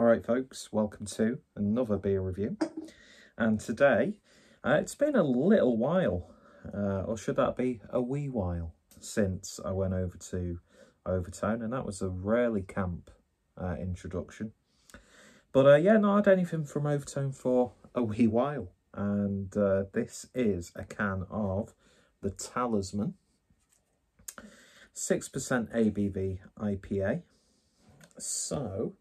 Alright folks, welcome to another beer review. And today, uh, it's been a little while, uh, or should that be a wee while, since I went over to Overtone, and that was a rarely camp uh, introduction. But uh, yeah, not had anything from Overtone for a wee while. And uh, this is a can of the Talusman 6% ABV IPA. So,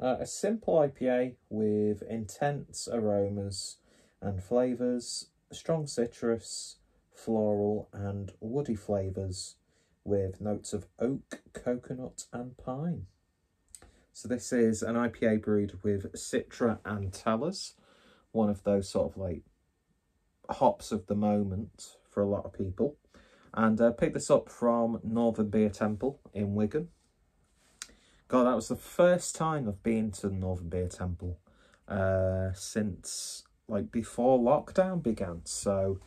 uh, a simple IPA with intense aromas and flavours, strong citrus, floral and woody flavours with notes of oak, coconut and pine. So this is an IPA brewed with Citra and Talus, one of those sort of like hops of the moment for a lot of people. And uh, picked this up from Northern Beer Temple in Wigan. God, that was the first time I've been to the Northern Beer Temple uh, since like before lockdown began. So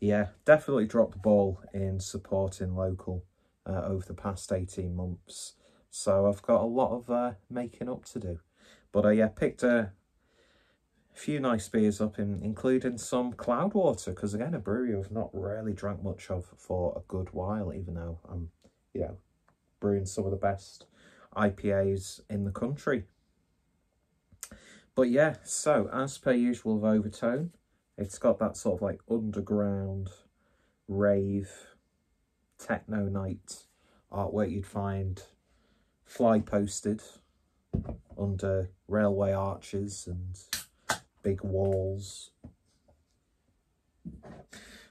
yeah, definitely dropped the ball in supporting local uh, over the past 18 months. So I've got a lot of uh, making up to do. But I uh, yeah, picked a few nice beers up, in, including some Cloudwater, because again, a brewery I've not really drank much of for a good while, even though I'm, you know, brewing some of the best IPAs in the country. But yeah, so as per usual of Overtone, it's got that sort of like underground rave techno night artwork you'd find fly posted under railway arches and big walls.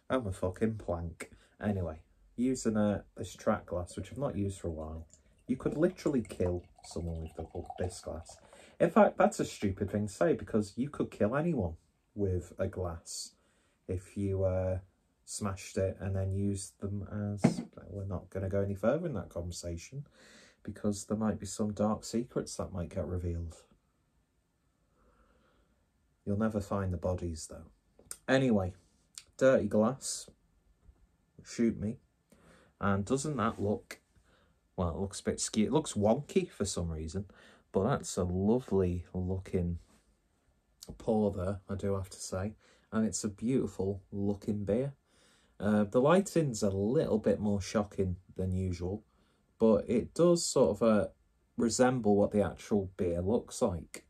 I'm a fucking plank. Anyway, using a, this track glass, which I've not used for a while, you could literally kill someone with the, this glass. In fact, that's a stupid thing to say because you could kill anyone with a glass if you uh, smashed it and then used them as... We're not going to go any further in that conversation because there might be some dark secrets that might get revealed. You'll never find the bodies though. Anyway, dirty glass, shoot me. And doesn't that look, well, it looks a bit skewed. It looks wonky for some reason, but that's a lovely looking pour there, I do have to say. And it's a beautiful looking beer. Uh, the lighting's a little bit more shocking than usual, but it does sort of uh, resemble what the actual beer looks like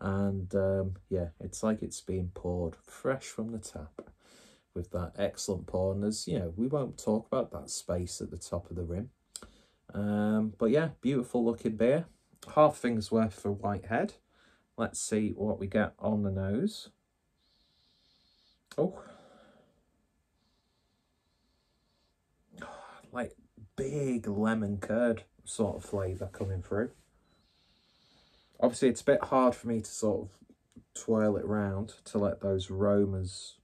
and um, yeah it's like it's being poured fresh from the tap with that excellent pour and there's you know we won't talk about that space at the top of the rim um, but yeah beautiful looking beer. Half things worth for whitehead. Let's see what we get on the nose. Oh. Like big lemon curd sort of flavour coming through. Obviously, it's a bit hard for me to sort of twirl it round to let those aromas,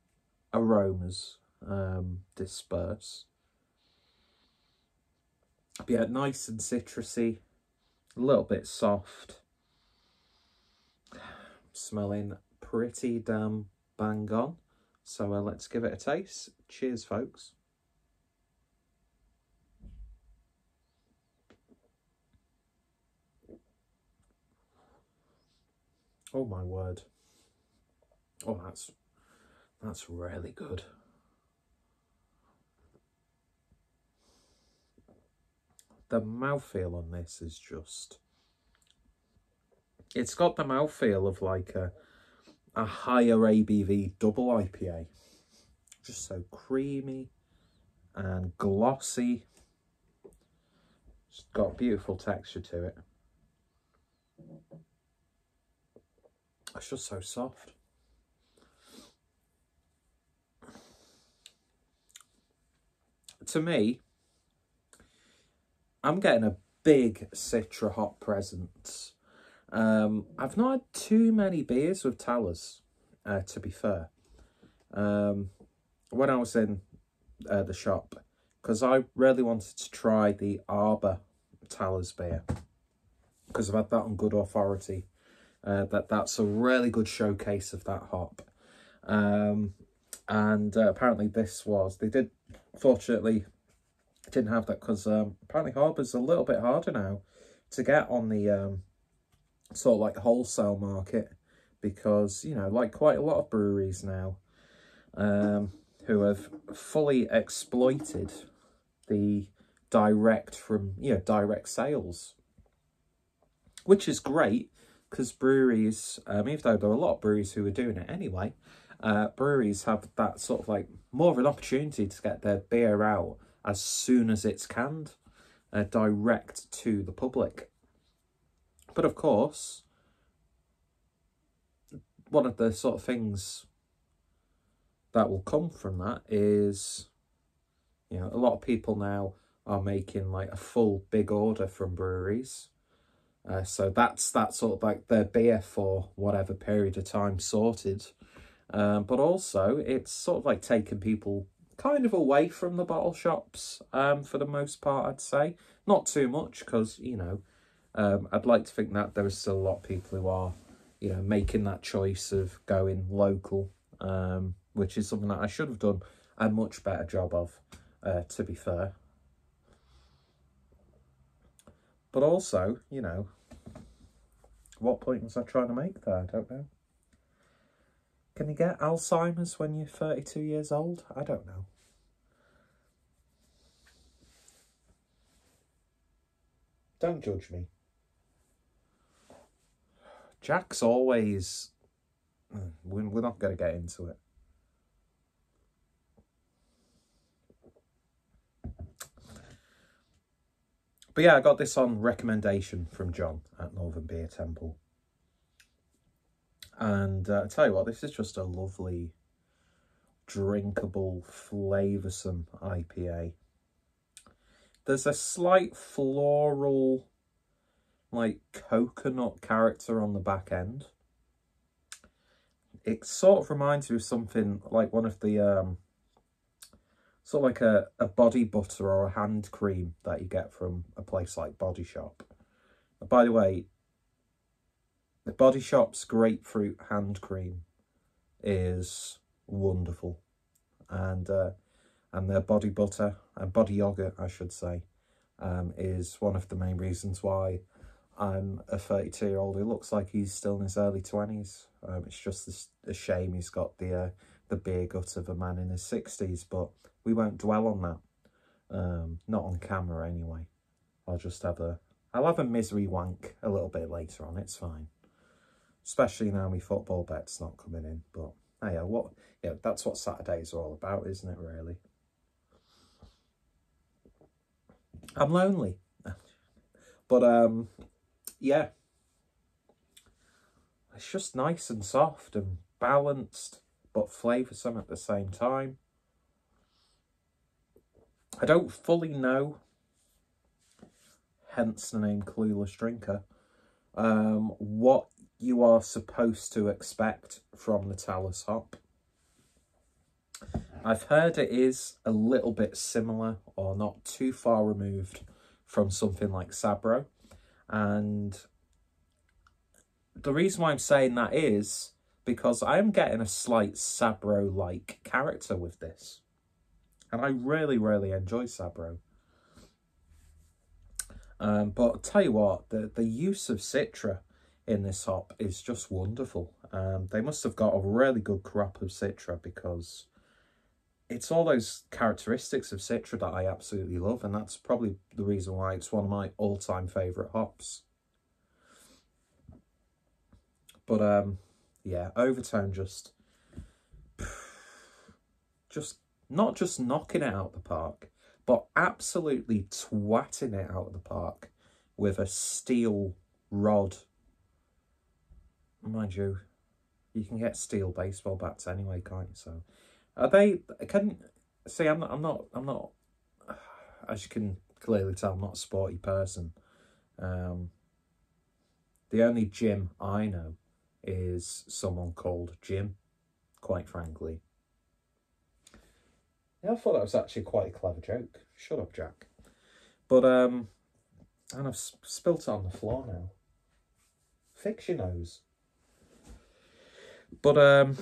aromas um, disperse. Yeah, nice and citrusy, a little bit soft. Smelling pretty damn bang on. So uh, let's give it a taste. Cheers, folks. Oh my word. Oh, that's, that's really good. The mouthfeel on this is just, it's got the mouthfeel of like a, a higher ABV double IPA. Just so creamy and glossy. It's got beautiful texture to it. It's just so soft. To me, I'm getting a big Citra hop presence. Um, I've not had too many beers with Talus, uh, to be fair. Um, when I was in uh, the shop, because I really wanted to try the Arbor Talus beer, because I've had that on good authority uh, that that's a really good showcase of that hop. Um, and uh, apparently this was, they did, fortunately, didn't have that because um, apparently Arbor's a little bit harder now to get on the um, sort of like wholesale market because, you know, like quite a lot of breweries now um, who have fully exploited the direct from, you know, direct sales, which is great because breweries, um, even though there are a lot of breweries who are doing it anyway, uh, breweries have that sort of like more of an opportunity to get their beer out as soon as it's canned, uh, direct to the public. But of course, one of the sort of things that will come from that is, you know, a lot of people now are making like a full big order from breweries. Uh, so that's that sort of like their beer for whatever period of time sorted. Um, but also it's sort of like taking people kind of away from the bottle shops um, for the most part, I'd say. Not too much because, you know, um, I'd like to think that there is still a lot of people who are, you know, making that choice of going local, um, which is something that I should have done a much better job of, uh, to be fair. But also, you know, what point was I trying to make there? I don't know. Can you get Alzheimer's when you're 32 years old? I don't know. Don't judge me. Jack's always... Hmm, we're not going to get into it. But yeah, I got this on recommendation from John at Northern Beer Temple. And uh, I tell you what, this is just a lovely, drinkable, flavoursome IPA. There's a slight floral, like coconut character on the back end. It sort of reminds me of something like one of the, um, sort of like a, a body butter or a hand cream that you get from a place like Body Shop. By the way, the Body Shop's grapefruit hand cream is wonderful. And uh, and their body butter and body yogurt, I should say, um, is one of the main reasons why I'm a 32 year old who looks like he's still in his early 20s. Um, it's just a shame he's got the uh, the beer gut of a man in his 60s, but we won't dwell on that. Um, not on camera anyway. I'll just have a I'll have a misery wank a little bit later on. It's fine especially now my football bet's not coming in. But hey, what yeah, that's what Saturdays are all about, isn't it? Really. I'm lonely, but um, yeah, it's just nice and soft and balanced, but flavoursome at the same time. I don't fully know, hence the name Clueless Drinker, um, what you are supposed to expect from the Talus hop. I've heard it is a little bit similar or not too far removed from something like Sabro. And the reason why I'm saying that is because I am getting a slight Sabro-like character with this. And I really, really enjoy Sabro. Um, but I'll tell you what, the, the use of Citra in this hop is just wonderful. Um, they must have got a really good crop of Citra because it's all those characteristics of Citra that I absolutely love, and that's probably the reason why it's one of my all-time favourite hops. But um, yeah, Overtone just, just not just knocking it out the park, but absolutely twatting it out of the park with a steel rod mind you, you can get steel baseball bats anyway, can't you? So, are they? Can see? I'm not. I'm not. I'm not. As you can clearly tell, I'm not a sporty person. Um, the only Jim I know is someone called Jim. Quite frankly. Yeah, I thought that was actually quite a clever joke. Shut up, Jack. But um, and I've spilt it on the floor now. Fix your nose. But, um,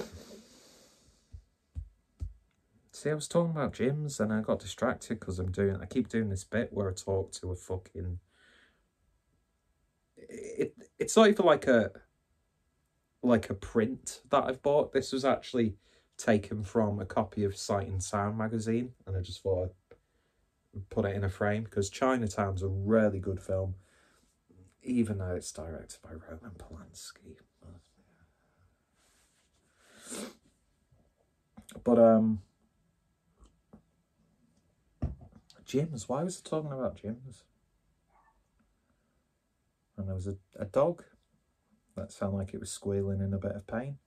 see, I was talking about gyms and I got distracted because I'm doing, I keep doing this bit where I talk to a fucking, it, it's not even like a like a print that I've bought. This was actually taken from a copy of Sight and Sound magazine, and I just thought I'd put it in a frame because Chinatown's a really good film, even though it's directed by Roman Polanski. But um, gyms. Why was I talking about gyms? And there was a, a dog that sounded like it was squealing in a bit of pain.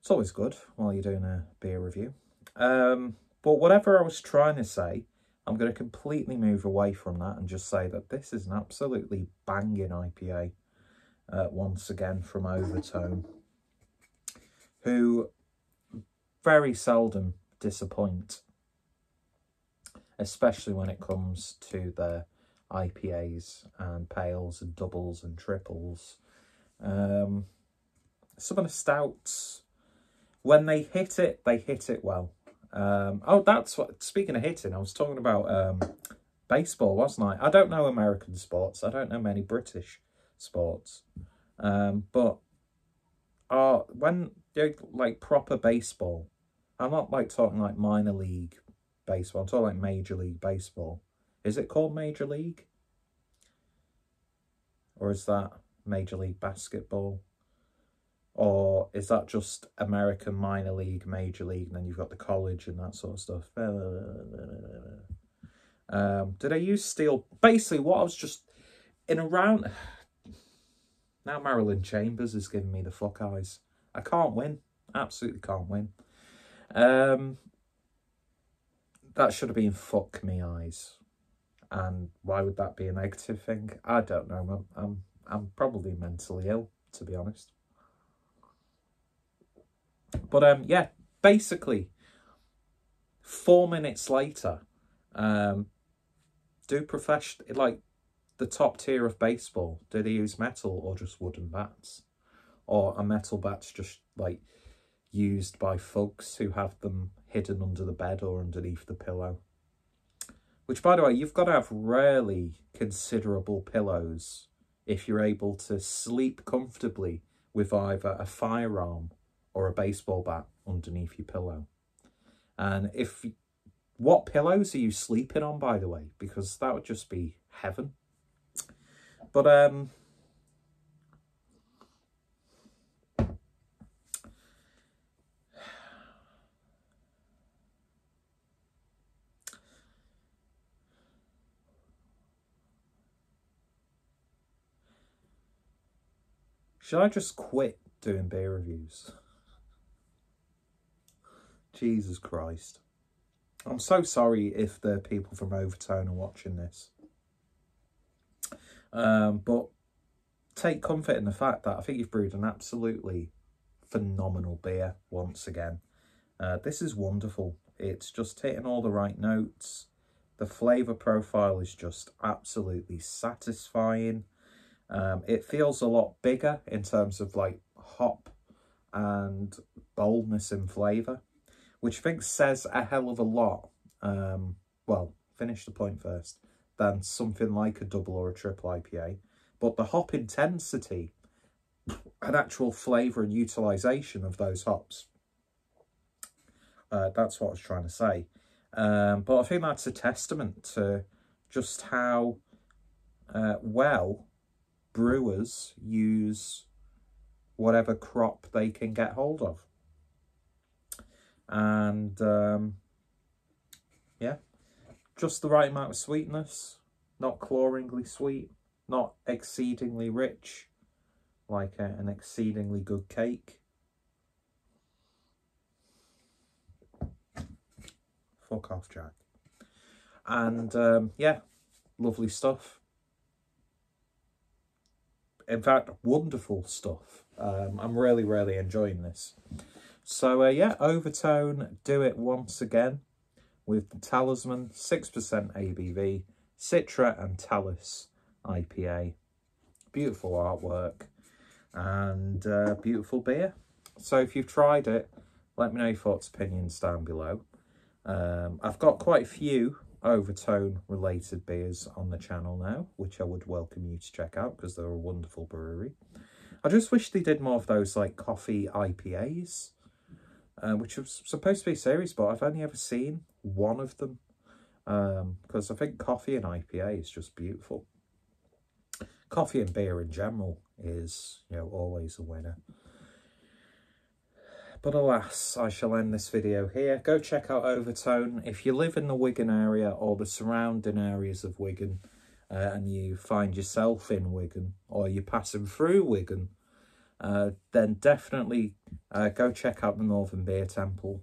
It's always good while you're doing a beer review. Um, but whatever I was trying to say, I'm going to completely move away from that and just say that this is an absolutely banging IPA uh, once again from Overtone, who very seldom disappoint, especially when it comes to their IPAs and pales and doubles and triples. Um, some of the stouts, when they hit it, they hit it well. Um, oh, that's what, speaking of hitting, I was talking about um, baseball, wasn't I? I don't know American sports. I don't know many British sports. Um, but uh, when, like, proper baseball, I'm not, like, talking, like, minor league baseball. I'm talking, like, major league baseball. Is it called major league? Or is that major league basketball? Or is that just American minor league, major league, and then you've got the college and that sort of stuff? Um, did I use steel? Basically, what I was just in around. Now Marilyn Chambers is giving me the fuck eyes. I can't win. Absolutely can't win. Um, that should have been fuck me eyes. And why would that be a negative thing? I don't know. I'm, I'm, I'm probably mentally ill, to be honest. But um, yeah, basically, four minutes later, um, do profession like the top tier of baseball? Do they use metal or just wooden bats, or a metal bats just like used by folks who have them hidden under the bed or underneath the pillow? Which, by the way, you've got to have really considerable pillows if you're able to sleep comfortably with either a firearm or a baseball bat underneath your pillow. And if what pillows are you sleeping on, by the way? Because that would just be heaven. But um Should I just quit doing beer reviews? Jesus Christ. I'm so sorry if the people from Overtone are watching this. Um, but take comfort in the fact that I think you've brewed an absolutely phenomenal beer once again. Uh, this is wonderful. It's just hitting all the right notes. The flavour profile is just absolutely satisfying. Um, it feels a lot bigger in terms of like hop and boldness in flavour which I think says a hell of a lot. Um, well, finish the point first. Than something like a double or a triple IPA. But the hop intensity and actual flavour and utilisation of those hops. Uh, that's what I was trying to say. Um, but I think that's a testament to just how uh, well brewers use whatever crop they can get hold of and um, yeah, just the right amount of sweetness, not cloyingly sweet, not exceedingly rich, like a, an exceedingly good cake. Fuck off, Jack. And um, yeah, lovely stuff. In fact, wonderful stuff. Um, I'm really, really enjoying this. So uh, yeah, Overtone do it once again with the Talusman, 6% ABV, Citra and Talus IPA. Beautiful artwork and uh, beautiful beer. So if you've tried it, let me know your thoughts, opinions down below. Um, I've got quite a few overtone related beers on the channel now, which I would welcome you to check out because they're a wonderful brewery. I just wish they did more of those like coffee IPAs, uh, which was supposed to be a series, but I've only ever seen one of them because um, I think coffee and IPA is just beautiful. Coffee and beer in general is, you know, always a winner. But alas, I shall end this video here. Go check out Overtone. If you live in the Wigan area or the surrounding areas of Wigan uh, and you find yourself in Wigan or you're passing through Wigan, uh, then definitely uh, go check out the Northern Beer Temple.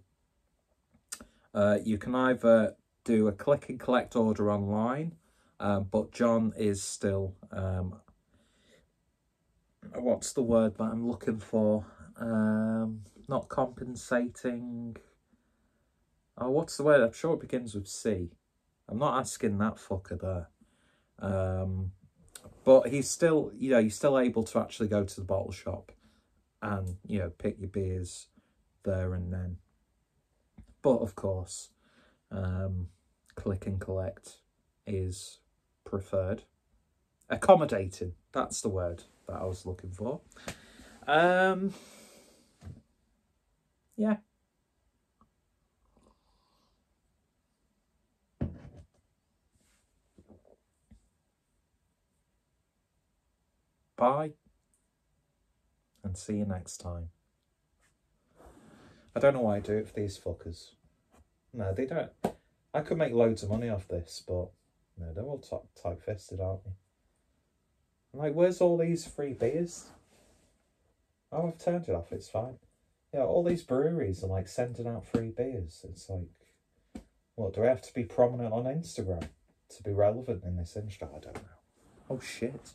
Uh, you can either do a click and collect order online, um, but John is still, um, what's the word that I'm looking for? Um, not compensating. Oh, what's the word? I'm sure it begins with C. I'm not asking that fucker there. Um, but he's still, you know, you're still able to actually go to the bottle shop and, you know, pick your beers there and then. But of course, um, click and collect is preferred. Accommodating, that's the word that I was looking for. Um, yeah. Bye. And see you next time. I don't know why I do it for these fuckers. No, they don't. I could make loads of money off this, but no, they're all tight-fisted, aren't they? I'm like, where's all these free beers? Oh, I've turned it off. It's fine yeah, all these breweries are like sending out free beers. It's like, what, do I have to be prominent on Instagram to be relevant in this industry? I don't know. Oh shit.